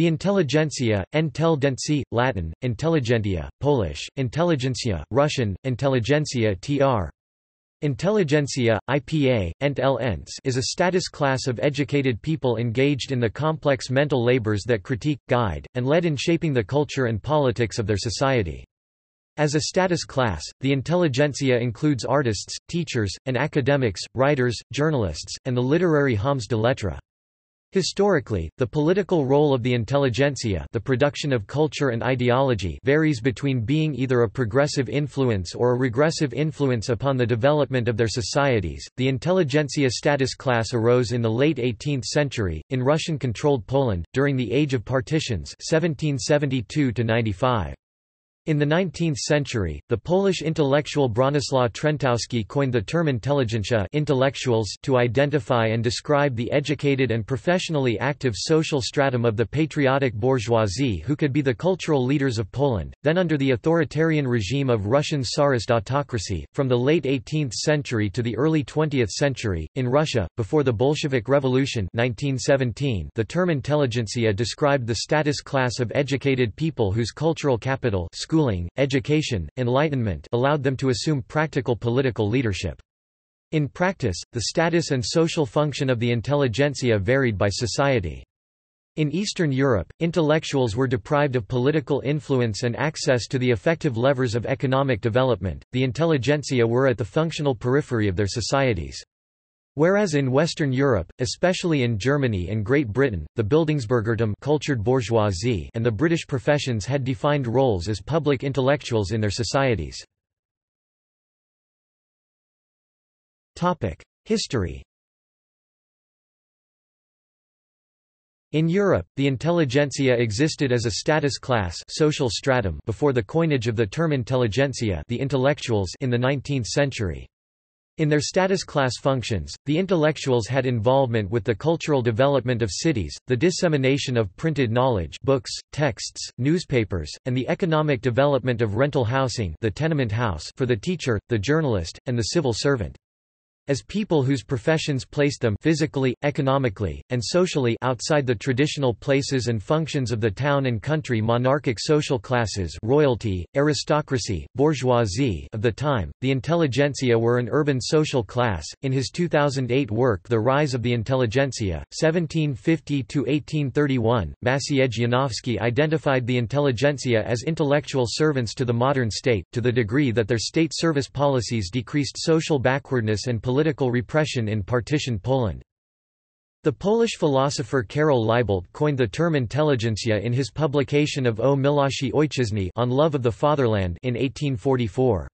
The intelligentsia, intelligenci, Latin, intelligentia, Polish, intelligentsia, Russian, intelligentsia tr. Intelligentsia, IPA, ent l is a status class of educated people engaged in the complex mental labors that critique, guide, and lead in shaping the culture and politics of their society. As a status class, the intelligentsia includes artists, teachers, and academics, writers, journalists, and the literary hommes de lettres. Historically, the political role of the intelligentsia the production of culture and ideology varies between being either a progressive influence or a regressive influence upon the development of their societies. The intelligentsia status class arose in the late 18th century, in Russian-controlled Poland, during the Age of Partitions 1772 -95. In the 19th century, the Polish intellectual Bronislaw Trentowski coined the term intelligentsia intellectuals to identify and describe the educated and professionally active social stratum of the patriotic bourgeoisie who could be the cultural leaders of Poland, then under the authoritarian regime of Russian Tsarist autocracy. From the late 18th century to the early 20th century, in Russia, before the Bolshevik Revolution 1917, the term intelligentsia described the status class of educated people whose cultural capital schooling, education, enlightenment allowed them to assume practical political leadership. In practice, the status and social function of the intelligentsia varied by society. In Eastern Europe, intellectuals were deprived of political influence and access to the effective levers of economic development, the intelligentsia were at the functional periphery of their societies. Whereas in Western Europe, especially in Germany and Great Britain, the Bildungsbürgertum cultured bourgeoisie and the British professions had defined roles as public intellectuals in their societies. History In Europe, the intelligentsia existed as a status class social stratum before the coinage of the term intelligentsia the intellectuals in the 19th century. In their status class functions, the intellectuals had involvement with the cultural development of cities, the dissemination of printed knowledge books, texts, newspapers, and the economic development of rental housing the tenement house for the teacher, the journalist, and the civil servant. As people whose professions placed them physically, economically, and socially outside the traditional places and functions of the town and country monarchic social classes royalty, aristocracy, bourgeoisie of the time, the intelligentsia were an urban social class. In his 2008 work The Rise of the Intelligentsia, 1750–1831, Maciej Janowski identified the intelligentsia as intellectual servants to the modern state, to the degree that their state service policies decreased social backwardness and political political repression in partitioned Poland. The Polish philosopher Karol Libelt coined the term intelligentsia in his publication of O Miłości Ojczyzny on Love of the Fatherland in 1844.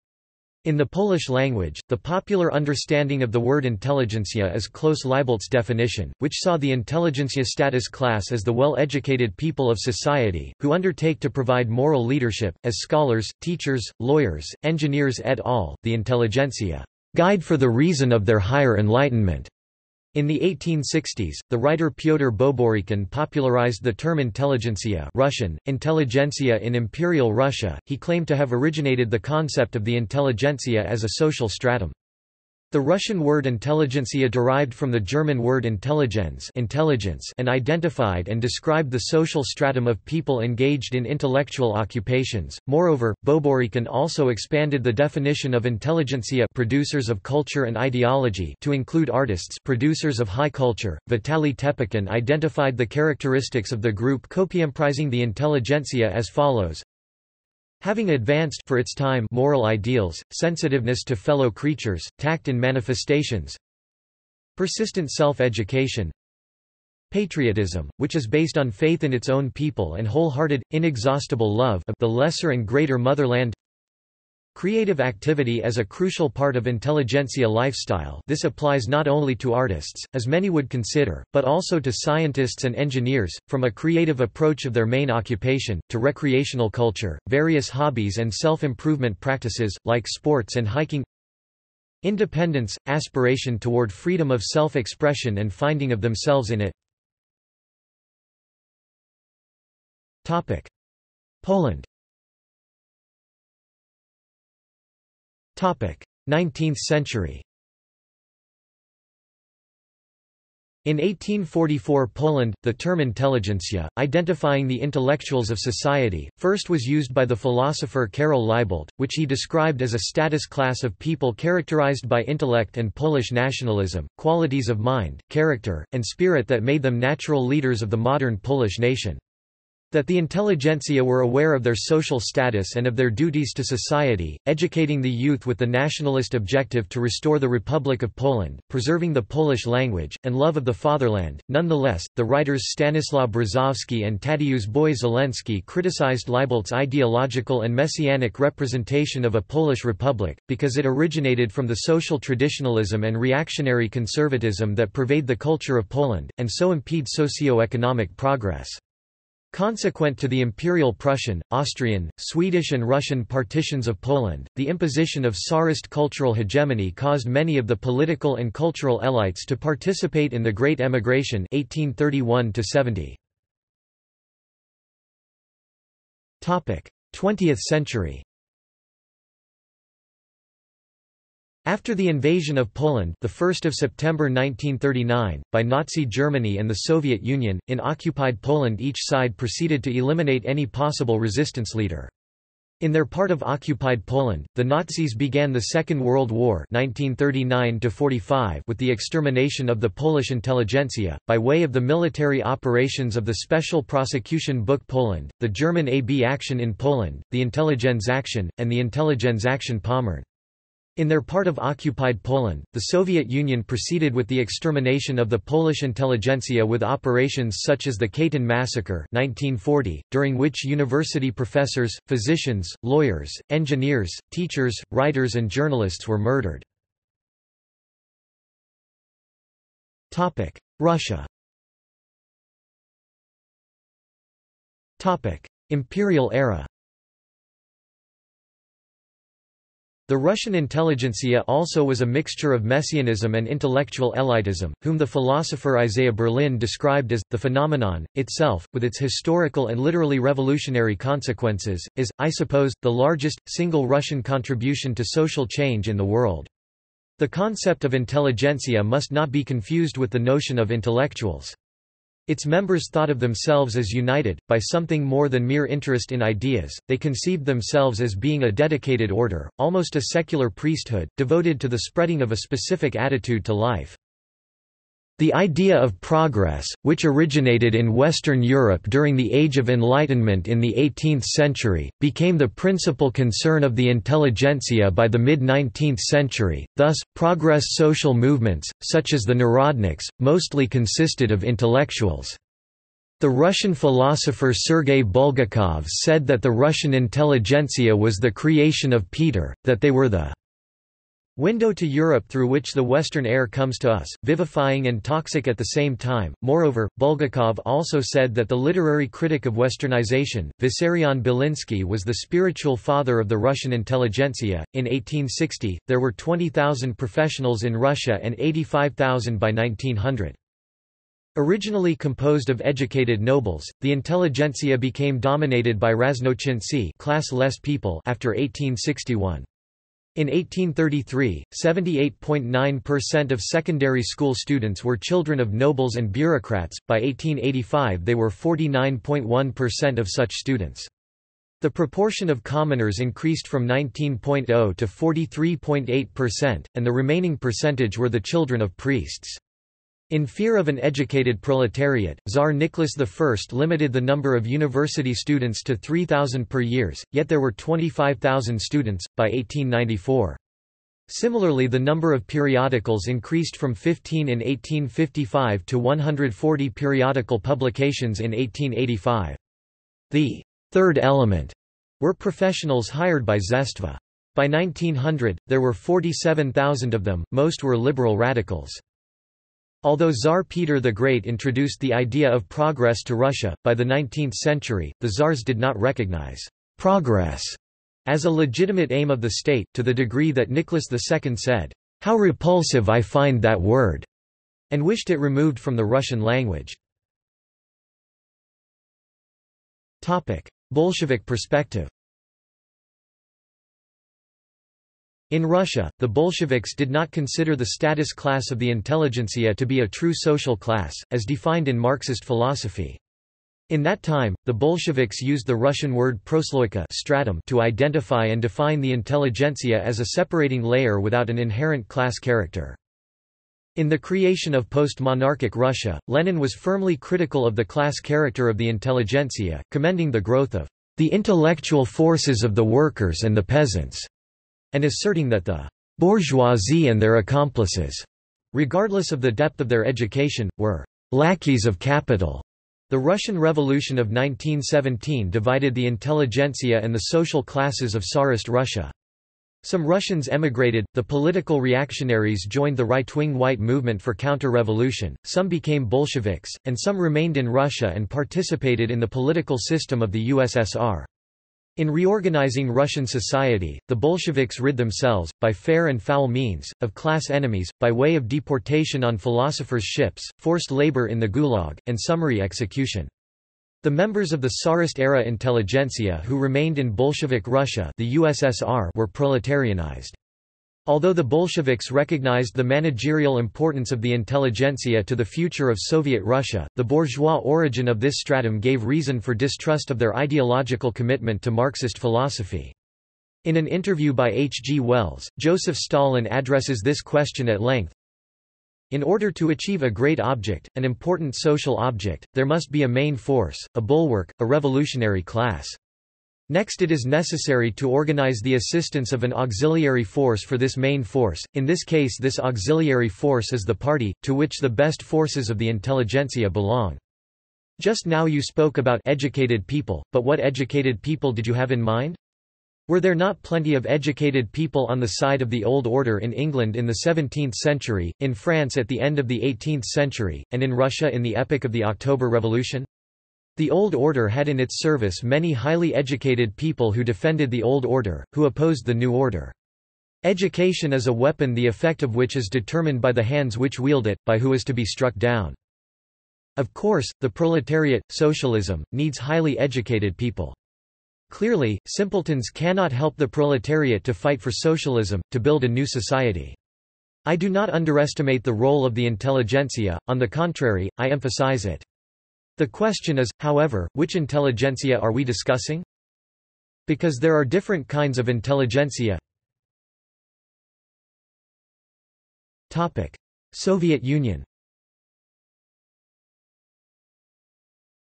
In the Polish language, the popular understanding of the word intelligentsia is close Libelt's definition, which saw the intelligentsia status class as the well-educated people of society, who undertake to provide moral leadership, as scholars, teachers, lawyers, engineers et al., the intelligentsia guide for the reason of their higher enlightenment. In the 1860s, the writer Pyotr Boborykin popularized the term intelligentsia Russian, intelligentsia in Imperial Russia. He claimed to have originated the concept of the intelligentsia as a social stratum. The Russian word intelligentsia derived from the German word intelligenz intelligence and identified and described the social stratum of people engaged in intellectual occupations. Moreover, Boborykin also expanded the definition of intelligentsia producers of culture and ideology to include artists producers of high culture. Vitaly Tepikin identified the characteristics of the group comprising the intelligentsia as follows Having advanced for its time moral ideals, sensitiveness to fellow creatures, tact in manifestations, persistent self-education, patriotism, which is based on faith in its own people and wholehearted, inexhaustible love of the lesser and greater motherland Creative activity as a crucial part of intelligentsia lifestyle. This applies not only to artists, as many would consider, but also to scientists and engineers, from a creative approach of their main occupation, to recreational culture, various hobbies and self-improvement practices, like sports and hiking. Independence, aspiration toward freedom of self-expression and finding of themselves in it. Poland 19th century In 1844 Poland, the term intelligentsia, identifying the intellectuals of society, first was used by the philosopher Karol Libelt, which he described as a status class of people characterized by intellect and Polish nationalism, qualities of mind, character, and spirit that made them natural leaders of the modern Polish nation. That the intelligentsia were aware of their social status and of their duties to society, educating the youth with the nationalist objective to restore the Republic of Poland, preserving the Polish language, and love of the fatherland. Nonetheless, the writers Stanislaw Brzozowski and Tadeusz Boy Żeleński criticized Libelt's ideological and messianic representation of a Polish republic, because it originated from the social traditionalism and reactionary conservatism that pervade the culture of Poland, and so impede socio-economic progress. Consequent to the Imperial Prussian, Austrian, Swedish and Russian partitions of Poland, the imposition of Tsarist cultural hegemony caused many of the political and cultural elites to participate in the Great Emigration 1831 70. 20th century After the invasion of Poland the 1st of September 1939, by Nazi Germany and the Soviet Union, in occupied Poland each side proceeded to eliminate any possible resistance leader. In their part of occupied Poland, the Nazis began the Second World War 1939 45 with the extermination of the Polish intelligentsia, by way of the military operations of the Special Prosecution Book Poland, the German AB-Aktion in Poland, the Intelligenzaktion, and the Intelligenzaktion Pommern. In their part of occupied Poland, the Soviet Union proceeded with the extermination of the Polish intelligentsia with operations such as the Katyn Massacre 1940, during which university professors, physicians, lawyers, engineers, teachers, writers and journalists were murdered. Russia Imperial era The Russian intelligentsia also was a mixture of messianism and intellectual elitism, whom the philosopher Isaiah Berlin described as, the phenomenon, itself, with its historical and literally revolutionary consequences, is, I suppose, the largest, single Russian contribution to social change in the world. The concept of intelligentsia must not be confused with the notion of intellectuals. Its members thought of themselves as united, by something more than mere interest in ideas, they conceived themselves as being a dedicated order, almost a secular priesthood, devoted to the spreading of a specific attitude to life. The idea of progress, which originated in Western Europe during the Age of Enlightenment in the 18th century, became the principal concern of the intelligentsia by the mid-19th century, thus, progress social movements, such as the Narodniks, mostly consisted of intellectuals. The Russian philosopher Sergei Bulgakov said that the Russian intelligentsia was the creation of Peter, that they were the Window to Europe through which the Western air comes to us, vivifying and toxic at the same time. Moreover, Bulgakov also said that the literary critic of Westernization, Vissarion Belinsky, was the spiritual father of the Russian intelligentsia. In 1860, there were 20,000 professionals in Russia and 85,000 by 1900. Originally composed of educated nobles, the intelligentsia became dominated by raznochintsy classless people after 1861. In 1833, 78.9% of secondary school students were children of nobles and bureaucrats, by 1885 they were 49.1% of such students. The proportion of commoners increased from 19.0 to 43.8%, and the remaining percentage were the children of priests. In fear of an educated proletariat, Tsar Nicholas I limited the number of university students to 3,000 per years, yet there were 25,000 students, by 1894. Similarly the number of periodicals increased from 15 in 1855 to 140 periodical publications in 1885. The third element were professionals hired by Zemstva. By 1900, there were 47,000 of them, most were liberal radicals. Although Tsar Peter the Great introduced the idea of progress to Russia, by the 19th century, the Tsars did not recognize progress as a legitimate aim of the state, to the degree that Nicholas II said, How repulsive I find that word, and wished it removed from the Russian language. Bolshevik perspective In Russia, the Bolsheviks did not consider the status class of the intelligentsia to be a true social class, as defined in Marxist philosophy. In that time, the Bolsheviks used the Russian word prosloika stratum to identify and define the intelligentsia as a separating layer without an inherent class character. In the creation of post-monarchic Russia, Lenin was firmly critical of the class character of the intelligentsia, commending the growth of the intellectual forces of the workers and the peasants, and asserting that the bourgeoisie and their accomplices, regardless of the depth of their education, were lackeys of capital. The Russian Revolution of 1917 divided the intelligentsia and the social classes of Tsarist Russia. Some Russians emigrated, the political reactionaries joined the right-wing white movement for counter-revolution, some became Bolsheviks, and some remained in Russia and participated in the political system of the USSR. In reorganizing Russian society, the Bolsheviks rid themselves, by fair and foul means, of class enemies, by way of deportation on philosophers' ships, forced labor in the Gulag, and summary execution. The members of the Tsarist-era intelligentsia who remained in Bolshevik Russia the USSR were proletarianized. Although the Bolsheviks recognized the managerial importance of the intelligentsia to the future of Soviet Russia, the bourgeois origin of this stratum gave reason for distrust of their ideological commitment to Marxist philosophy. In an interview by H. G. Wells, Joseph Stalin addresses this question at length. In order to achieve a great object, an important social object, there must be a main force, a bulwark, a revolutionary class. Next it is necessary to organize the assistance of an auxiliary force for this main force, in this case this auxiliary force is the party, to which the best forces of the intelligentsia belong. Just now you spoke about educated people, but what educated people did you have in mind? Were there not plenty of educated people on the side of the old order in England in the 17th century, in France at the end of the 18th century, and in Russia in the epoch of the October Revolution? The Old Order had in its service many highly educated people who defended the Old Order, who opposed the New Order. Education is a weapon the effect of which is determined by the hands which wield it, by who is to be struck down. Of course, the proletariat, socialism, needs highly educated people. Clearly, simpletons cannot help the proletariat to fight for socialism, to build a new society. I do not underestimate the role of the intelligentsia, on the contrary, I emphasize it. The question is, however, which intelligentsia are we discussing? Because there are different kinds of intelligentsia. Soviet Union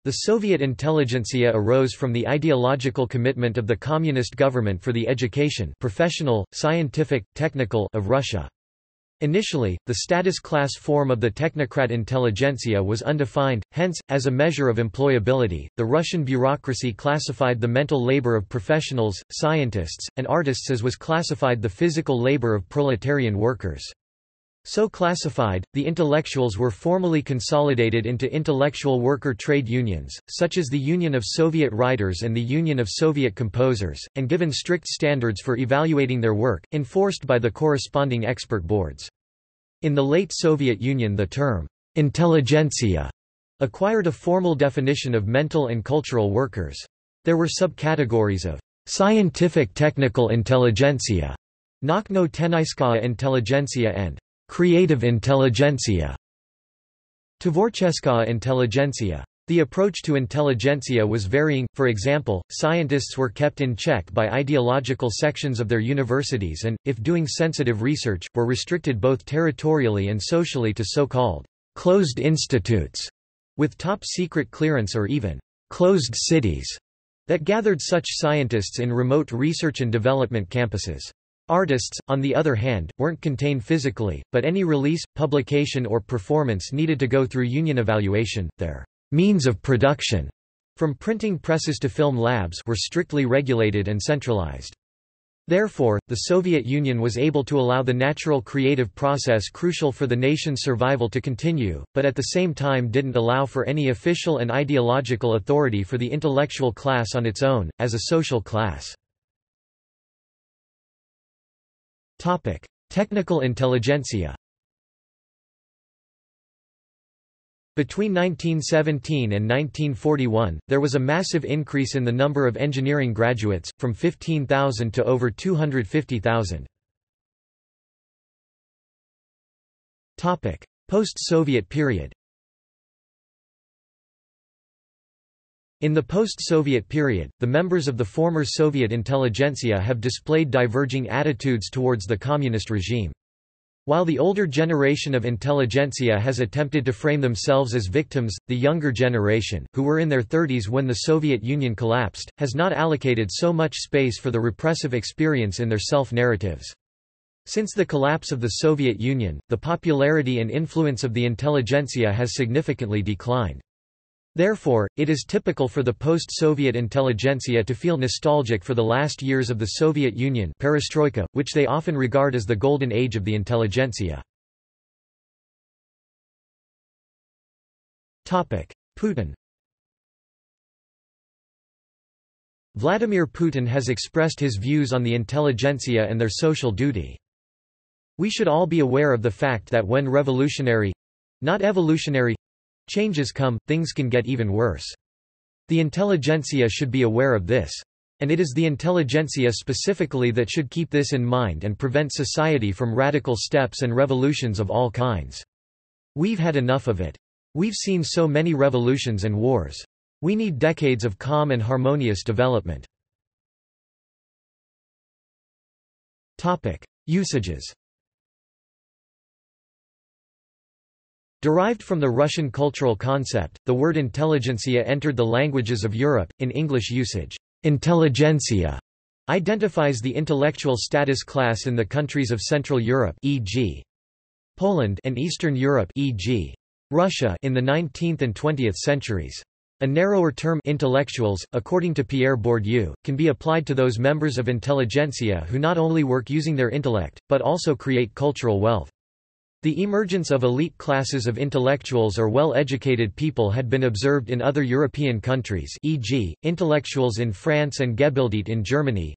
The Soviet intelligentsia arose from the ideological commitment of the communist government for the education professional, scientific, technical of Russia. Initially, the status class form of the technocrat intelligentsia was undefined, hence, as a measure of employability, the Russian bureaucracy classified the mental labor of professionals, scientists, and artists as was classified the physical labor of proletarian workers. So classified, the intellectuals were formally consolidated into intellectual worker trade unions, such as the Union of Soviet Writers and the Union of Soviet Composers, and given strict standards for evaluating their work, enforced by the corresponding expert boards. In the late Soviet Union the term, intelligentsia, acquired a formal definition of mental and cultural workers. There were subcategories of scientific technical intelligentsia, Nakhno-Tenayskaya intelligentsia and creative intelligentsia, Tvorcheskaya intelligentsia. The approach to intelligentsia was varying, for example, scientists were kept in check by ideological sections of their universities and, if doing sensitive research, were restricted both territorially and socially to so-called closed institutes, with top-secret clearance or even closed cities, that gathered such scientists in remote research and development campuses. Artists, on the other hand, weren't contained physically, but any release, publication or performance needed to go through union evaluation. Their means of production, from printing presses to film labs, were strictly regulated and centralized. Therefore, the Soviet Union was able to allow the natural creative process crucial for the nation's survival to continue, but at the same time didn't allow for any official and ideological authority for the intellectual class on its own, as a social class. Topic: Technical intelligentsia. Between 1917 and 1941, there was a massive increase in the number of engineering graduates, from 15,000 to over 250,000. Post-Soviet period In the post-Soviet period, the members of the former Soviet intelligentsia have displayed diverging attitudes towards the communist regime. While the older generation of intelligentsia has attempted to frame themselves as victims, the younger generation, who were in their 30s when the Soviet Union collapsed, has not allocated so much space for the repressive experience in their self-narratives. Since the collapse of the Soviet Union, the popularity and influence of the intelligentsia has significantly declined. Therefore, it is typical for the post-Soviet intelligentsia to feel nostalgic for the last years of the Soviet Union perestroika, which they often regard as the golden age of the intelligentsia. Putin Vladimir Putin has expressed his views on the intelligentsia and their social duty. We should all be aware of the fact that when revolutionary—not evolutionary Changes come, things can get even worse. The intelligentsia should be aware of this. And it is the intelligentsia specifically that should keep this in mind and prevent society from radical steps and revolutions of all kinds. We've had enough of it. We've seen so many revolutions and wars. We need decades of calm and harmonious development. Usages Derived from the Russian cultural concept, the word intelligentsia entered the languages of Europe, in English usage. Intelligentsia identifies the intellectual status class in the countries of Central Europe e.g. Poland and Eastern Europe e.g. Russia in the 19th and 20th centuries. A narrower term intellectuals, according to Pierre Bourdieu, can be applied to those members of intelligentsia who not only work using their intellect, but also create cultural wealth. The emergence of elite classes of intellectuals or well-educated people had been observed in other European countries e.g., intellectuals in France and Gebildet in Germany,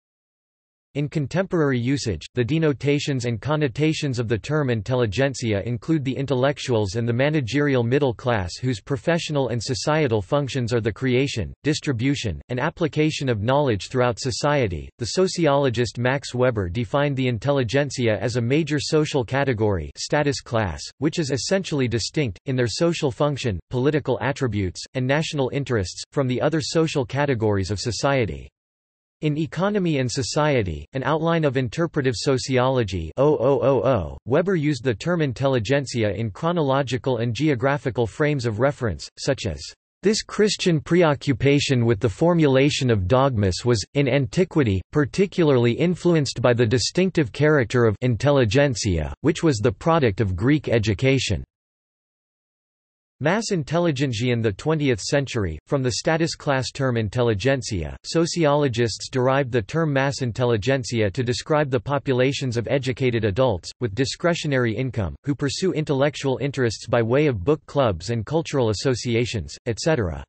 in contemporary usage, the denotations and connotations of the term intelligentsia include the intellectuals and the managerial middle class whose professional and societal functions are the creation, distribution, and application of knowledge throughout society. The sociologist Max Weber defined the intelligentsia as a major social category, status class, which is essentially distinct in their social function, political attributes, and national interests from the other social categories of society. In Economy and Society, an outline of interpretive sociology Weber used the term intelligentsia in chronological and geographical frames of reference, such as, "...this Christian preoccupation with the formulation of dogmas was, in antiquity, particularly influenced by the distinctive character of intelligentsia, which was the product of Greek education." Mass intelligentsia in the 20th century, from the status class term intelligentsia, sociologists derived the term mass intelligentsia to describe the populations of educated adults, with discretionary income, who pursue intellectual interests by way of book clubs and cultural associations, etc.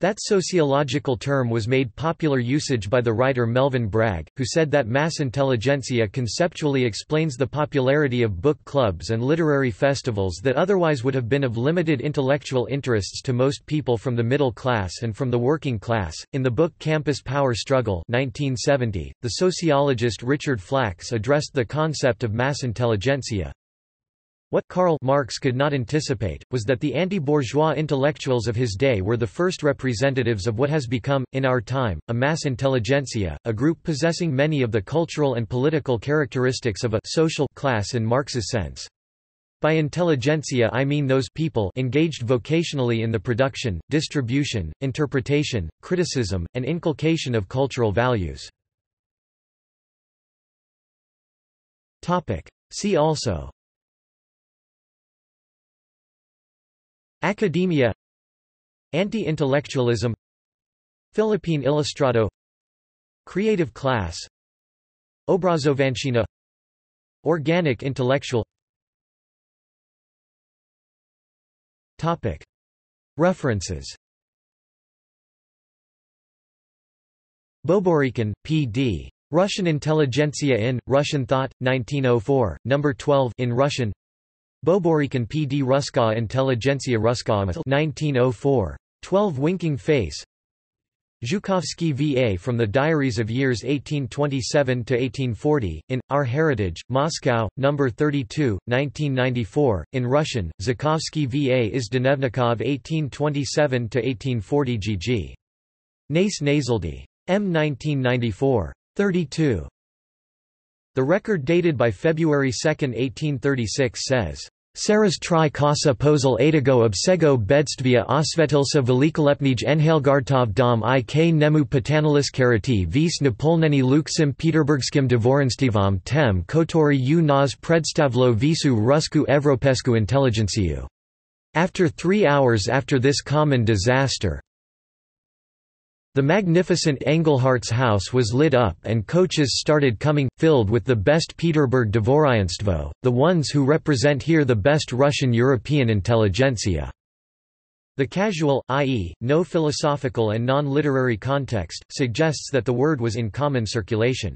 That sociological term was made popular usage by the writer Melvin Bragg, who said that mass intelligentsia conceptually explains the popularity of book clubs and literary festivals that otherwise would have been of limited intellectual interests to most people from the middle class and from the working class. In the book Campus Power Struggle 1970, the sociologist Richard Flacks addressed the concept of mass intelligentsia. What Karl Marx could not anticipate, was that the anti-bourgeois intellectuals of his day were the first representatives of what has become, in our time, a mass intelligentsia, a group possessing many of the cultural and political characteristics of a social class in Marx's sense. By intelligentsia I mean those people engaged vocationally in the production, distribution, interpretation, criticism, and inculcation of cultural values. See also Academia. Anti-intellectualism. Philippine Ilustrado Creative class. Obrazovanshchina Organic intellectual. Topic. References. Boborykin, P.D. Russian Intelligentsia in, Russian Thought, 1904, No. 12 in Russian Boborykin P. D. Ruska Intelligentsia Ruska 1904. 12 Winking Face Zhukovsky V.A. from the Diaries of Years 1827–1840, in, Our Heritage, Moscow, No. 32, 1994, in Russian, Zhukovsky V.A. is Denevnikov 1827–1840 gg. Nace Nazaldi. M. 1994. 32. The record dated by February 2, 1836 says, Saras tri kasa pozil adago obsego bedstvia osvetilsa velikolepnij enhelgartov dom i k nemu patanaliskarati vis napolneni luksim peterburgskim dvorenstivam tem kotori u nas predstavlo visu rusku evropesku intelligenciu. After three hours after this common disaster, the magnificent Engelhardt's house was lit up and coaches started coming, filled with the best Peterburg Dvorianstvo, the ones who represent here the best Russian European intelligentsia. The casual, i.e., no philosophical and non-literary context, suggests that the word was in common circulation.